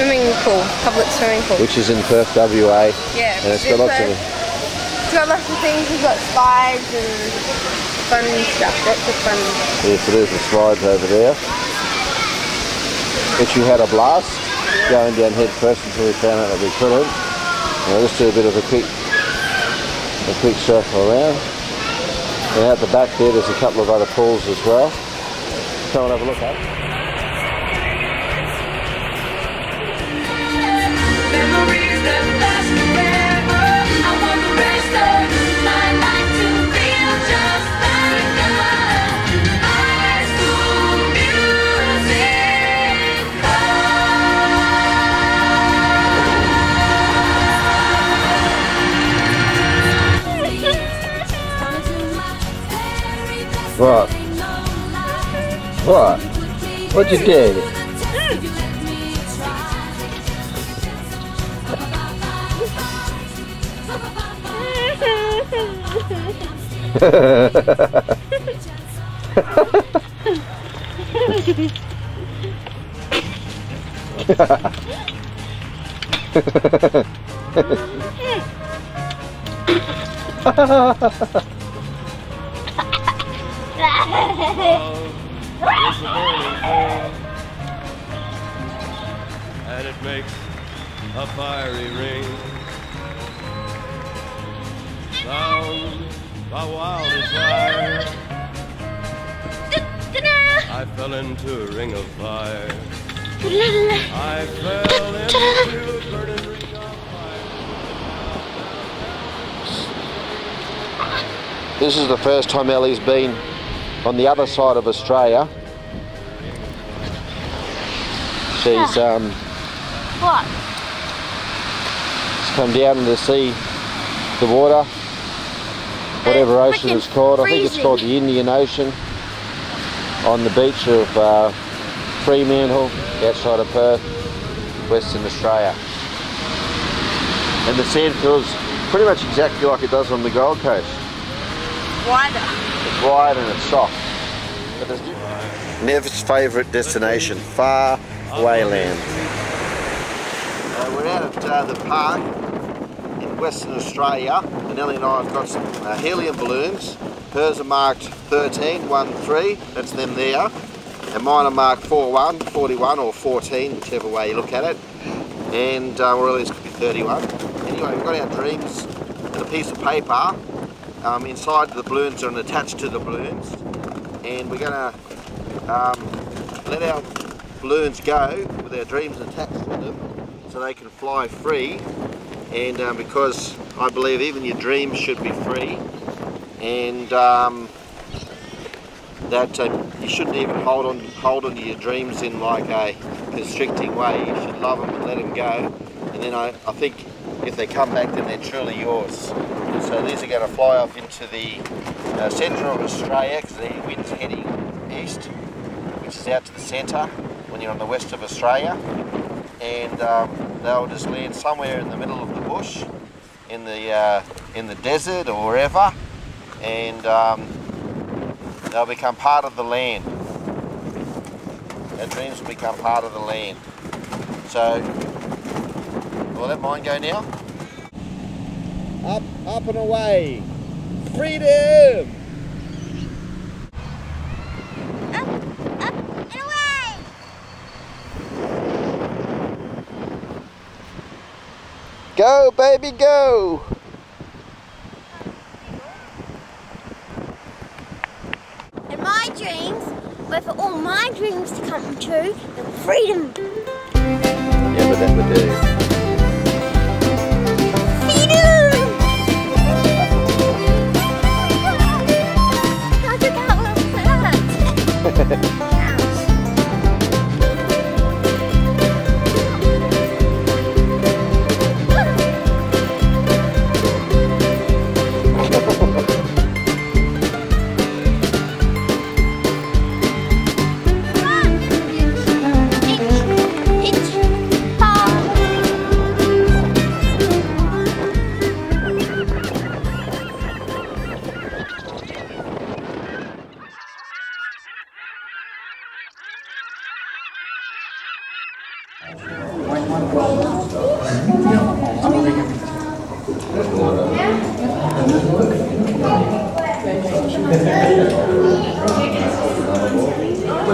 public swimming pool. which is in Perth, WA. Yeah. And it's got lots of It's got lots of things. We've got slides and fun stuff. Lots of fun. Yes, it is the slides over there. Which you had a blast going down head first until we found out that we couldn't. Now let's do a bit of a quick a quick circle around. And out the back there there's a couple of other pools as well. Come and have a look at. What? What? What'd you do? And it makes a fiery ring. Bound by wild desire, I fell into a ring of fire. I fell into a burning ring of fire. This is the first time Ellie's been on the other side of Australia. She's um, What? she's come down to see the water, whatever ocean it's called. I think it's called the Indian Ocean, on the beach of uh, Fremantle, outside of Perth, Western Australia. And the sand feels pretty much exactly like it does on the Gold Coast. Wider. It's wide and it's soft. But Nev's favourite destination, far away land. Uh, we're out at uh, the park in Western Australia and Ellie and I have got some uh, helium balloons. Hers are marked 13, 1, 3, that's them there. And mine are marked 4, 1, 41 or 14, whichever way you look at it. And uh, at least could be 31. Anyway, we've got our dreams and a piece of paper um, inside the balloons and attached to the balloons and we're going to um, let our balloons go with our dreams attached to them so they can fly free and um, because I believe even your dreams should be free. And um, that uh, you shouldn't even hold on hold on to your dreams in like a constricting way. You should love them and let them go. And then I, I think if they come back then they're truly yours. So these are going to fly off into the uh, centre of Australia because the wind's heading east, which is out to the centre when you're on the west of Australia. And um, they'll just land somewhere in the middle of the bush, in the uh, in the desert or wherever, and um, they'll become part of the land. Our dreams will become part of the land. So, will let mine go now? Up, up and away. Freedom! Up, up, and away! Go, baby, go! And my dreams were for all my dreams to come true and freedom. Yeah, but that would do.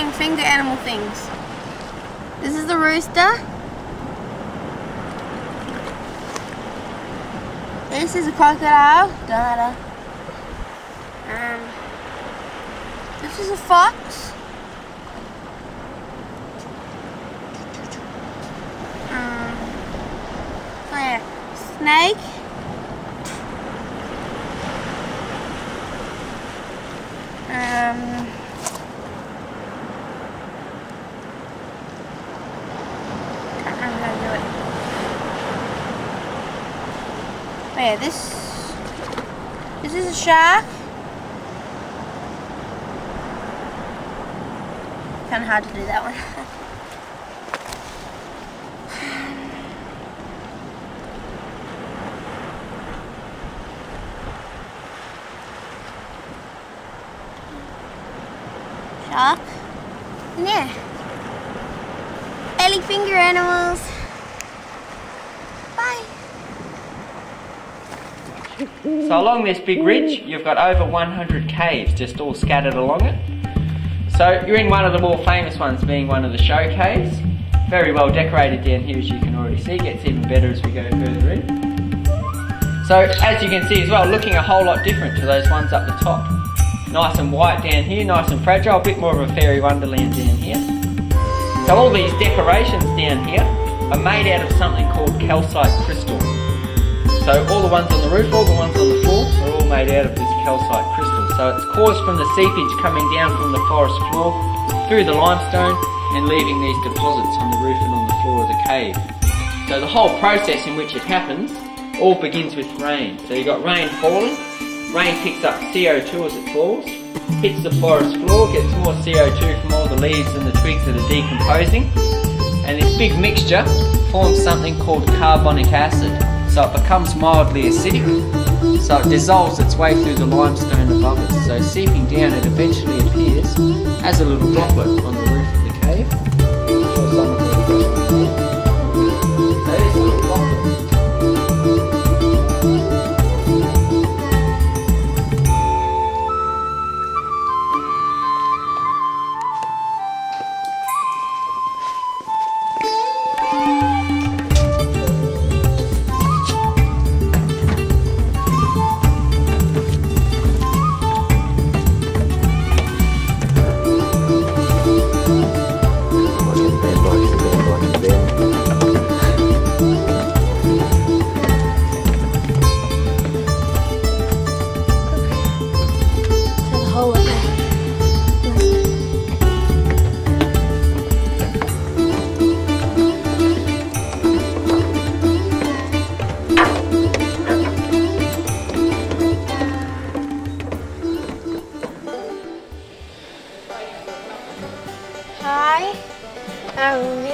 I'm finger animal things. This is the rooster. This is a crocodile. Um, this is a fox. Um, so yeah, snake. Um, can't remember how to do it. Yeah, this this is a shark. Kind of hard to do that one. Shark. Yeah. Ellie finger animals. So along this big ridge, you've got over 100 caves just all scattered along it. So you're in one of the more famous ones, being one of the show caves. Very well decorated down here, as you can already see. Gets even better as we go further in. So as you can see as well, looking a whole lot different to those ones up the top. Nice and white down here, nice and fragile, a bit more of a fairy wonderland down here. So all these decorations down here are made out of something called calcite crystal. So all the ones on the roof, all the ones on the floor are all made out of this calcite crystal. So it's caused from the seepage coming down from the forest floor through the limestone and leaving these deposits on the roof and on the floor of the cave. So the whole process in which it happens all begins with rain. So you've got rain falling, rain picks up CO2 as it falls, hits the forest floor, gets more CO2 from all the leaves and the twigs that are decomposing, and this big mixture forms something called carbonic acid. So it becomes mildly acidic, so it dissolves its way through the limestone above it. So seeping down, it eventually appears as a little droplet on the roof of the cave.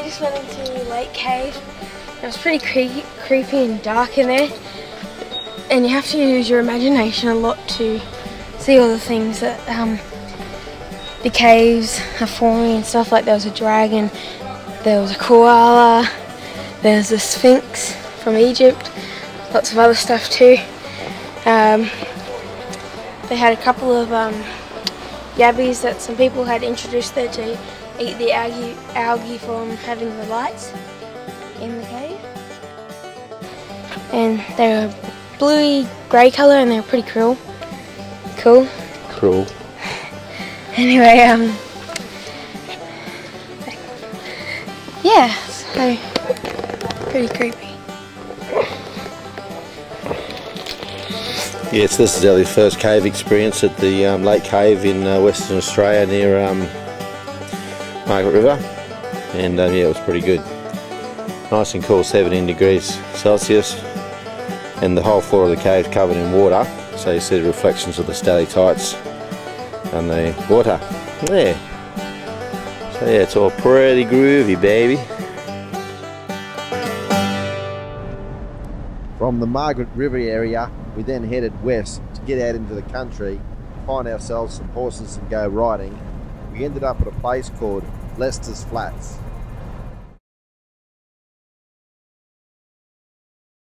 Lake Cave. It was pretty creepy, creepy and dark in there. And you have to use your imagination a lot to see all the things that um, the caves are forming and stuff. Like there was a dragon, there was a koala, there's the Sphinx from Egypt, lots of other stuff too. Um, they had a couple of um, yabbies that some people had introduced there to eat the algae, algae from having the lights in the cave. And they were bluey grey colour and they're pretty cool. Cool. Cruel. Anyway, um, yeah, so pretty creepy. Yes, this is our first cave experience at the um, Lake Cave in uh, Western Australia near um, Margaret River. And um, yeah, it was pretty good. Nice and cool, 17 degrees Celsius. And the whole floor of the cave covered in water. So you see the reflections of the stalactites and the water. There. So yeah, it's all pretty groovy, baby. From the Margaret River area, we then headed west to get out into the country, find ourselves some horses and go riding. We ended up at a place called Leicester's Flats.